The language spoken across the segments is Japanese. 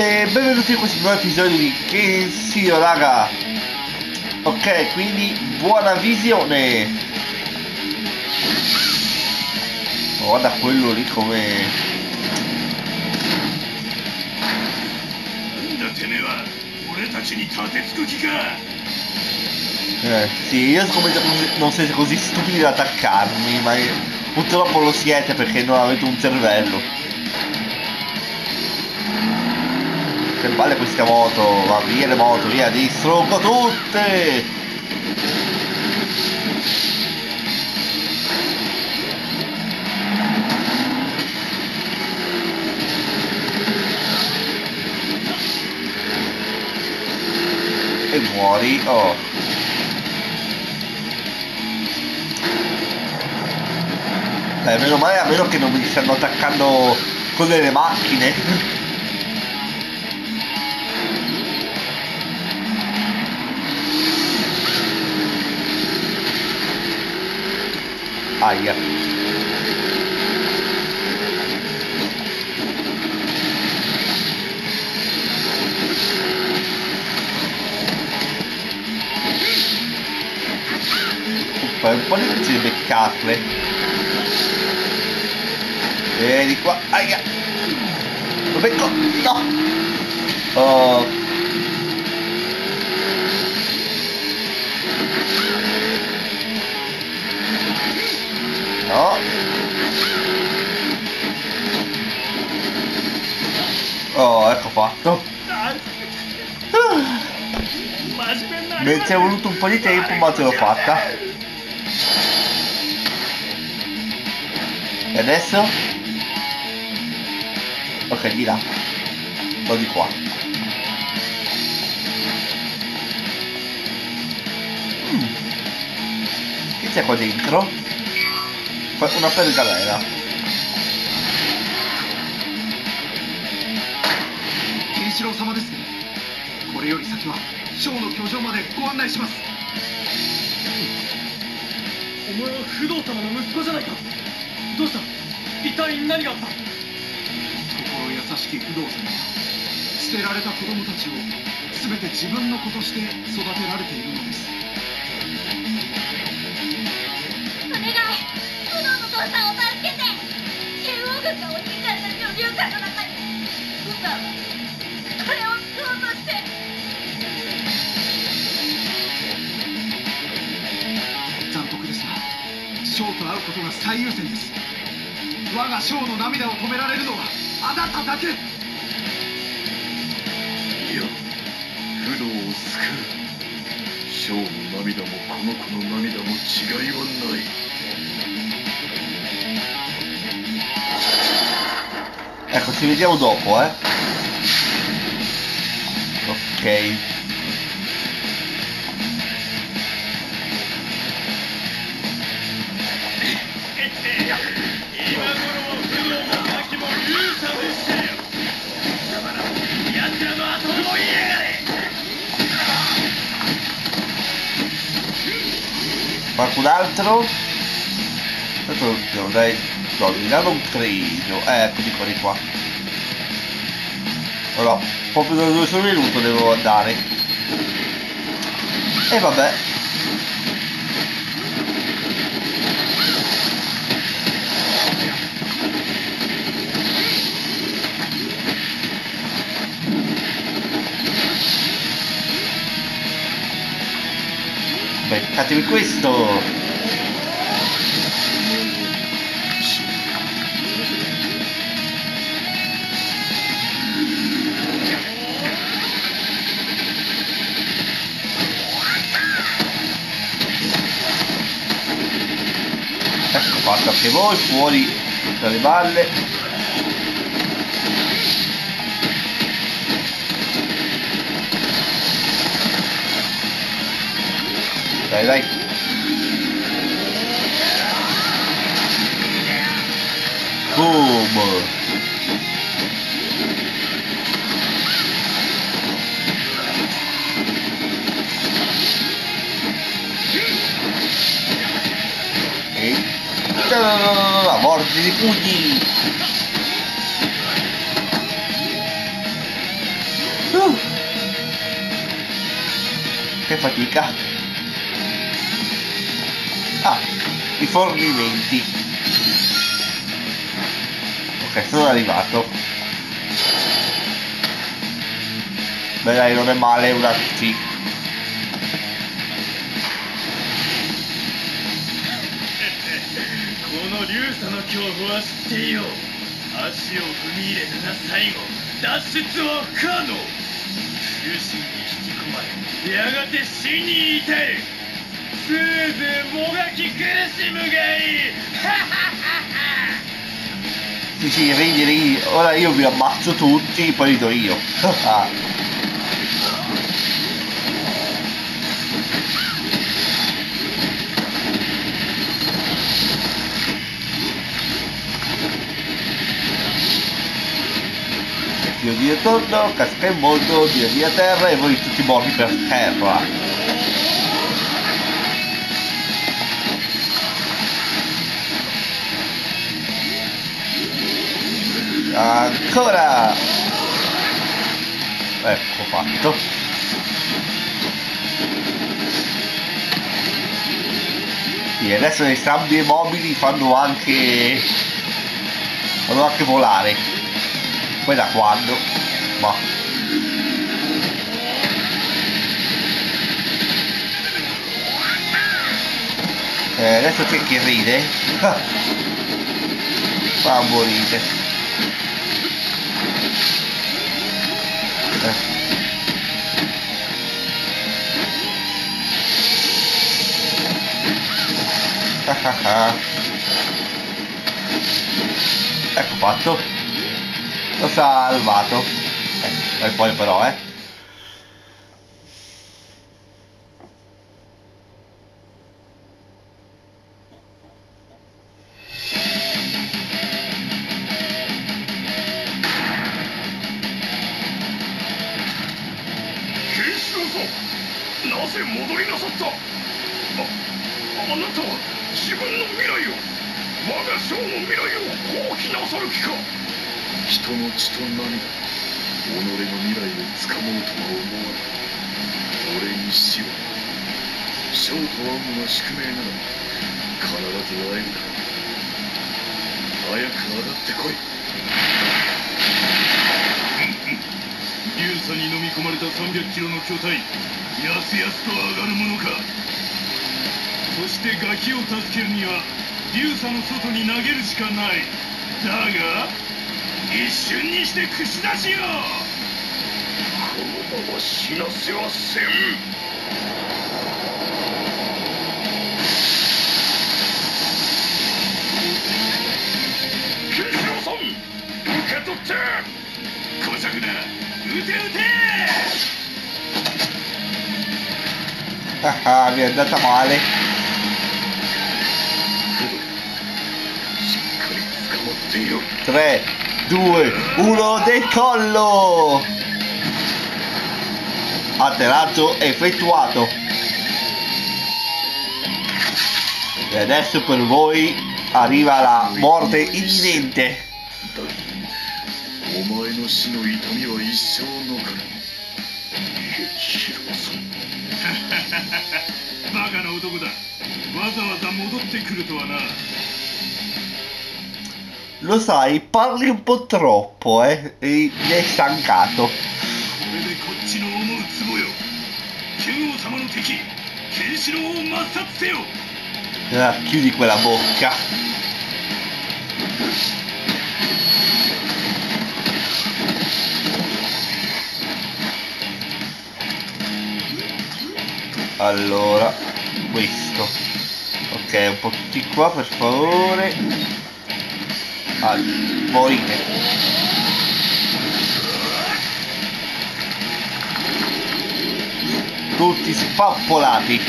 E benvenuti in questo nuovo episodio di che Kenzio oh, raga. Ok quindi buona visione. Oh, guarda quello lì come eh, sì, io scommetto non siete così stupidi da attaccarmi, ma purtroppo lo siete perché non avete un cervello. Che balle questa moto, va via le moto, via, distruggo tutte! E muori, oh. Eh, meno male, a meno che non mi stanno attaccando con delle macchine. Aia. Fai un po' difficile beccarle. Vieni qua, aia! Lo becco! No! Oh! no. Oh ecco fatto mi ci è voluto un po' di tempo ma ce l'ho fatta. E adesso? Ok di là. O di qua. Mm. Che c'è qua dentro? Una pergamena. ケンシロウ様ですこれより先はショーの居城までご案内します。お前は不動様の息子じゃないか。どうした？一体何があった？心優しき不動様は捨てられた子供たちを全て自分の子として育てられているのです。がお兄ちゃんたちを流下の中にブタは彼を救おうとして残酷ですがショーと会うことが最優先です。我がショーの涙を止められるのはあなただけいや不動を救う。ショーの涙もこの子の涙も違いはない。Ecco, ci vediamo dopo, eh. Ok. Qualcun altro? Dai. No, di là non credo. Eh, eccoli di qua. Allora, proprio da dove sono venuto devo andare. E vabbè. Beccatevi questo! Anche voi fuori dalle balle. Dai dai. Boom. la morte di pugni uh. che fatica. Ah i fornimenti. Ok sono arrivato. Beh dai non è male una figa の恐怖は知っていよ。う足を踏み入れたが最後脱出は不可能。苦しみに引き込まれやがて死に至る。せいぜいもがき苦しむがいい。Sì, sì, ridi, ridi. Ora io vi ammazzo tutti, poi rido io. Dio Dio torno, casca il mondo, Dio Dio terra e voi tutti morti per terra. Ancora! Ecco fatto. Sì, adesso le sabbie mobili fanno anche... fanno anche volare. Poi da quando? Ma... Eh, adesso c'è chi ride? Fa morire. Eh. Ecco fatto. L'ho salvato. Eh, e poi però, eh. た300キロの巨体やすやすと上がるものか。そしてガキを助けるには流砂の外に投げるしかない。だが一瞬にして串出しよこのまま死なせはせん。ケンシロウさん受け取って小作だ撃て撃て。Ah, mi è andata male Dio. 3, 2, 1, decollo! Atterraggio effettuato. E adesso per voi arriva la morte imminente. バカな男だわざわざ戻ってくるとはな Lo sai, parli un po' troppo, eh? E mi hai stancato. これでこ Allora, questo. Ok, un po' tutti qua per favore. Ah, morite. Tutti spappolati.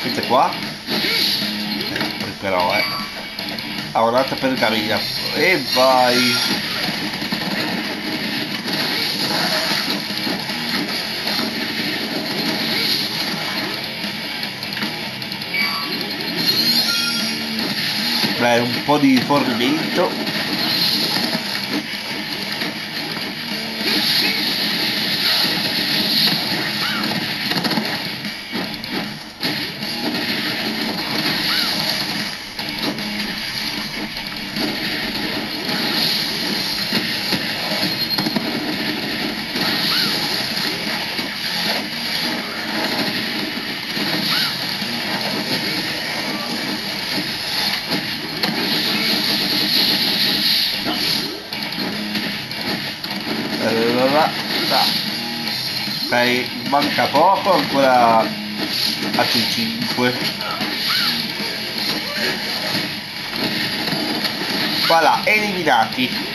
Questa è qua. Però, eh. Ha un'altra pergamena. E vai. Un po' di fornimento. realtà dai, manca poco ancora a più 5 voilà eliminati.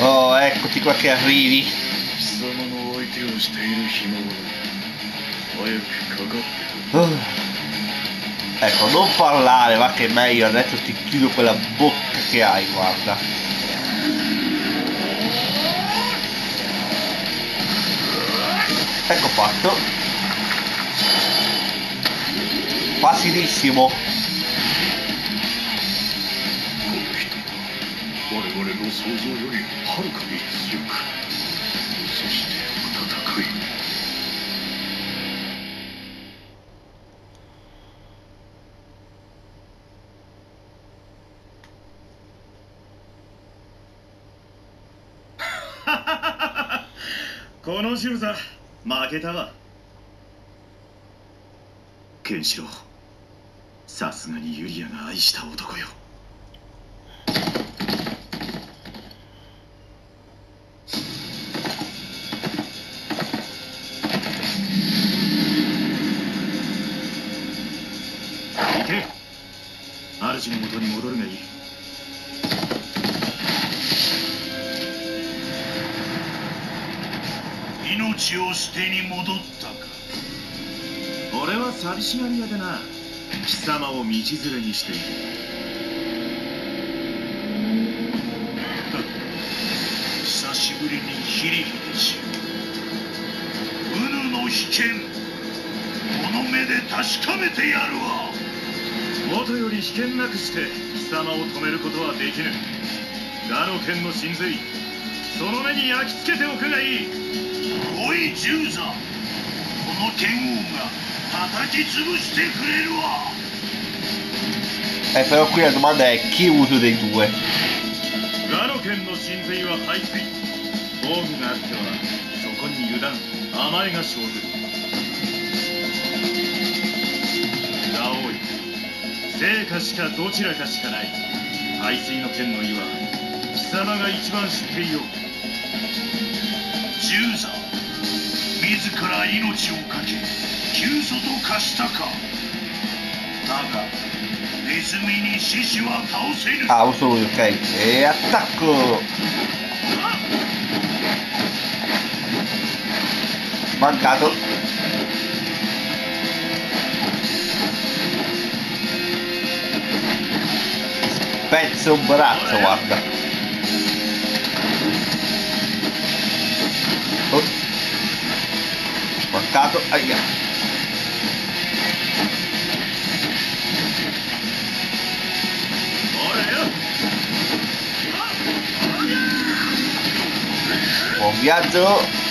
Oh eccoti qua che arrivi. Oh. Ecco non parlare va che è meglio adesso ti chiudo quella bocca che hai guarda. Ecco fatto. Facilissimo. この仕草。負けたわ。ケンシロウさすがにユリアが愛した男よ。行け。主の元に戻るがいい。命を捨てに戻ったか。俺は寂しがり屋でな。貴様を道連れにしている。久しぶりにヒリヒリしウヌの危険この目で確かめてやるわ。元より危険なくして貴様を止めることはできぬ。ガの剣の神髄その目に焼き付けておくがいいおい銃座。この剣王が叩き潰してくれるわ。Eh però qui la domanda è chi uso dei due ガの剣の神髄は排水。防具があってはそこに油断。甘えが生ずるガオイ成果しかどちらかしかない。排水の剣の意は貴様が一番知っていよう銃座。自ら命をかけ急祖と化したか。だがネズミに獅子は倒せぬ。あ嘘を言うかいやったく。まっガード。ペッブラッツ終わった。Mancato aia buon viaggio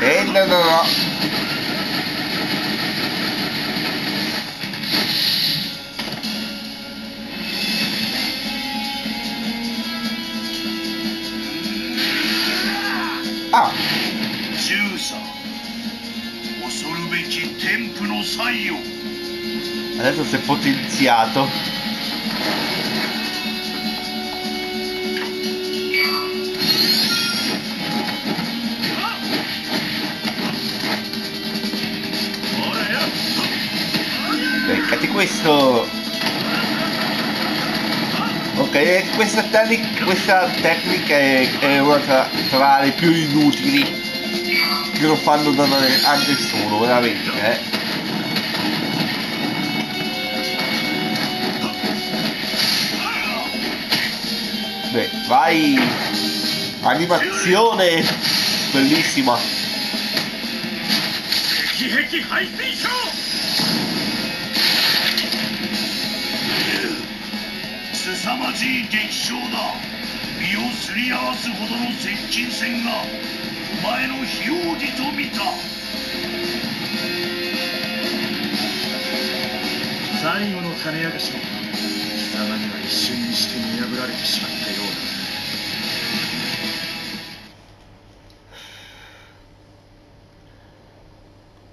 えー、no, no, no. soy. Adesso si è potenziato. Beccati questo! Ok, questa, tec questa tecnica è, è, una tra, tra le più inutili che lo fanno dare a nessuno, veramente, eh. Beh, vai! Animazione! Bellissima! 壁壁排水症凄まじい激症だ身をすり合わすほどの接近戦がお前の非王子と見た最後の種明かしも貴様には一瞬にして見破られてしまったようだ。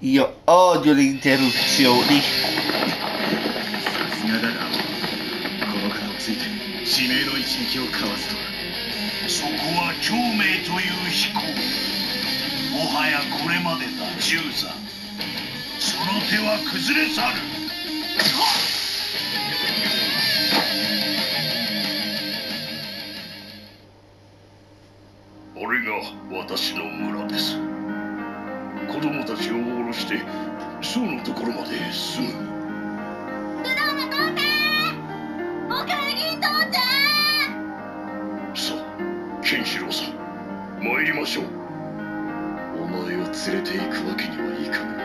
Io odio le interruzioni. さすがだがこの方をついて指名の一撃をかわすとは。そこは共鳴という飛行。もはやこれまでだ銃座その手は崩れ去る。私の村です。子供たちを下ろしてショーのところまですぐおかえり父ちゃんさあケンシロウさん。参りましょう。お前を連れて行くわけにはいかぬ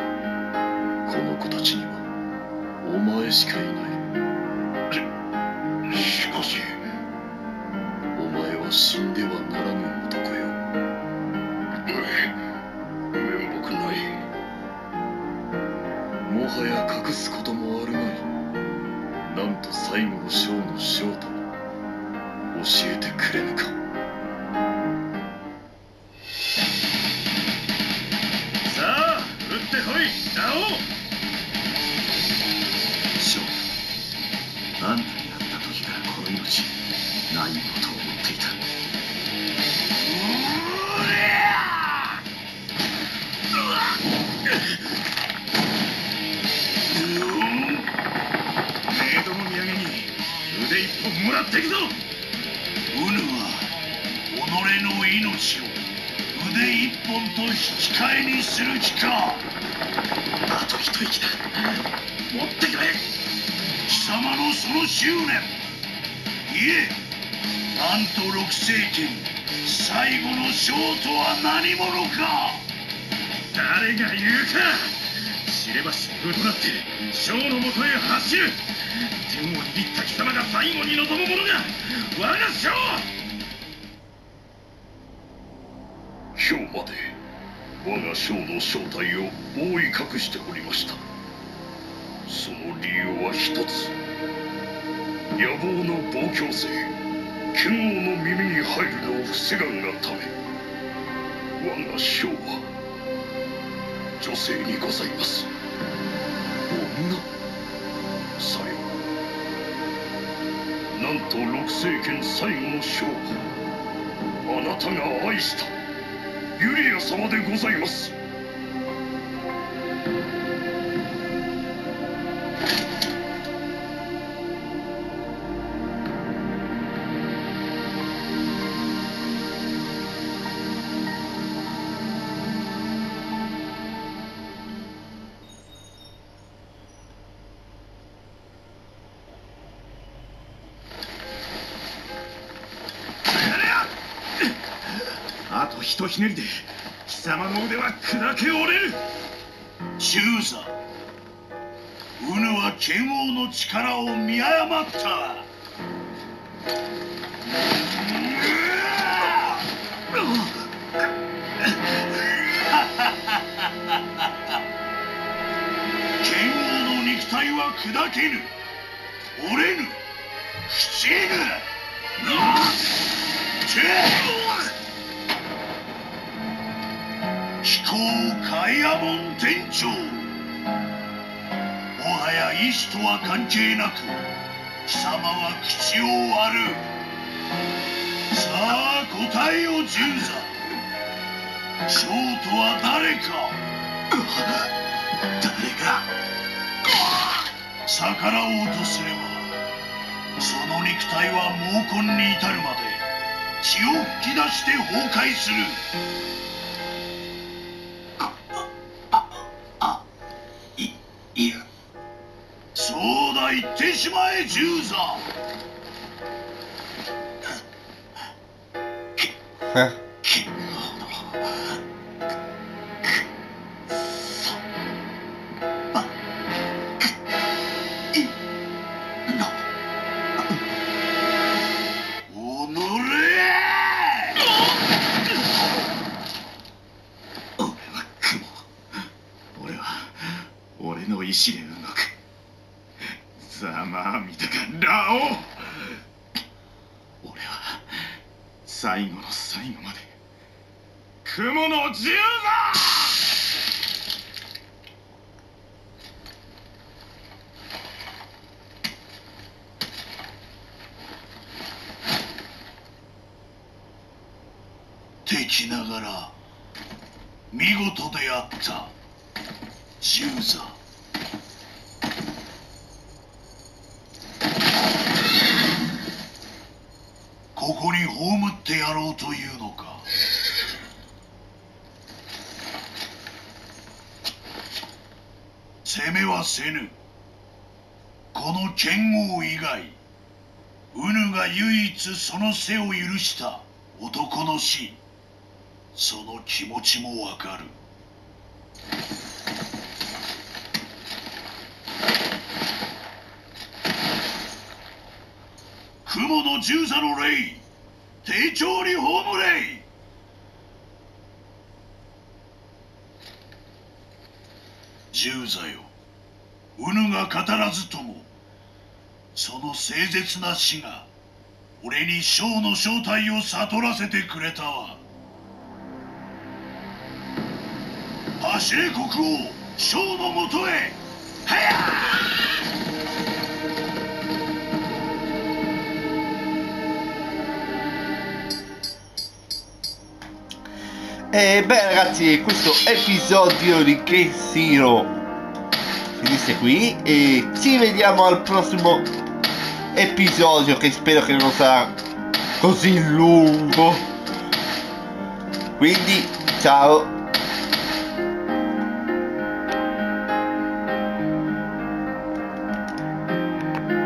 と六世紀最後の将とは何者か。誰が言うか。知れば疾風となって将のもとへ走る。天を握った貴様が最後に望むものが。我が将今日まで我が将の正体を覆い隠しておりました。その理由は一つ。野望の暴挙性。剣王の耳に入るのを防がんがため我が将は女性にございます。女。さよ。なんと六世紀最後の将。あなたが愛した。ユリア様でございます。ひねりで貴様の腕は砕け折れる。中座ウヌは剣王の力を見誤った。剣王の肉体は砕けぬ。折れぬ。朽ちぬ飛行カイアモン店長もはや意志とは関係なく貴様は口を割る。さあ答えよ十座。ショートは誰か。誰が。逆らおうとすればその肉体は毛根に至るまで血を吹き出して崩壊する。そうだ言ってしまえ十座 Eh, 剣王のさばいのおのれ俺は雲。俺は俺の意志でさまあ見たかラオウ俺は最後の最後まで雲の銃だ敵ながら見事であった銃座に葬ってやろうというのか。攻めはせぬ。この剣王以外ウヌが唯一その背を許した男の死。その気持ちもわかる。雲の十座の霊。丁重に葬れ十座ようぬが語らずともその誠実な死が俺に将の正体を悟らせてくれたわ。走れ国王将のもとへはや E beh ragazzi questo episodio di Zero finisce qui e ci vediamo al prossimo episodio che spero che non sarà così lungo. Quindi ciao